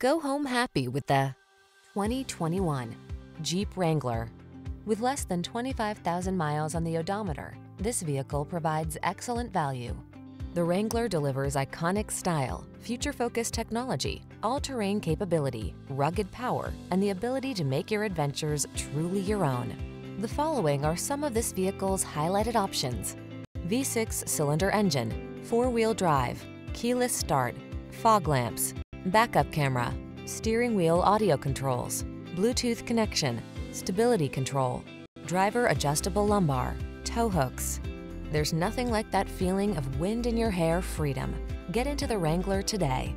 Go home happy with the 2021 Jeep Wrangler. With less than 25,000 miles on the odometer, this vehicle provides excellent value. The Wrangler delivers iconic style, future-focused technology, all-terrain capability, rugged power, and the ability to make your adventures truly your own. The following are some of this vehicle's highlighted options. V6 cylinder engine, four-wheel drive, keyless start, fog lamps, backup camera, steering wheel audio controls, Bluetooth connection, stability control, driver adjustable lumbar, tow hooks. There's nothing like that feeling of wind in your hair freedom. Get into the Wrangler today.